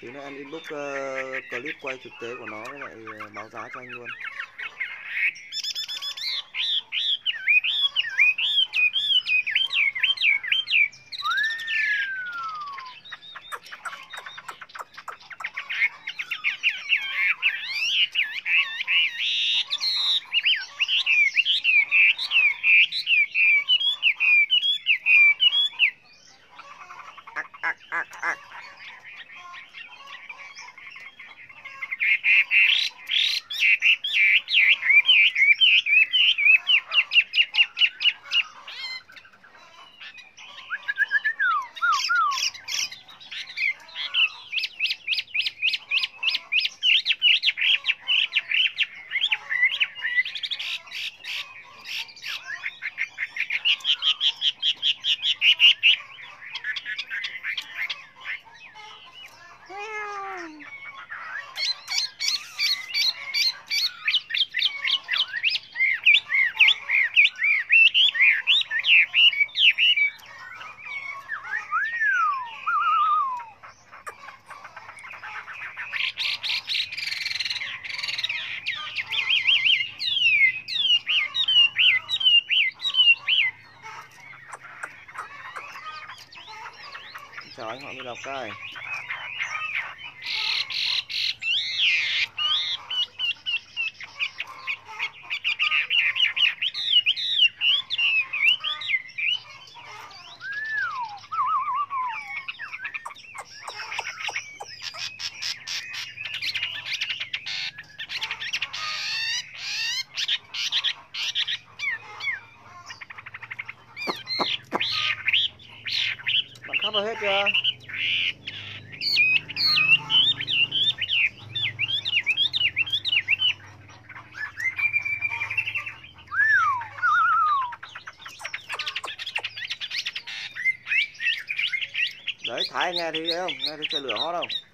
tí nữa em inbox uh, clip quay thực tế của nó với lại ờ, báo giá cho anh luôn. Như anh họ đi lào cai hết chưa? Anh nghe thấy không? Nghe thấy trời lửa hót không?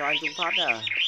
Cho anh Trung Phát à?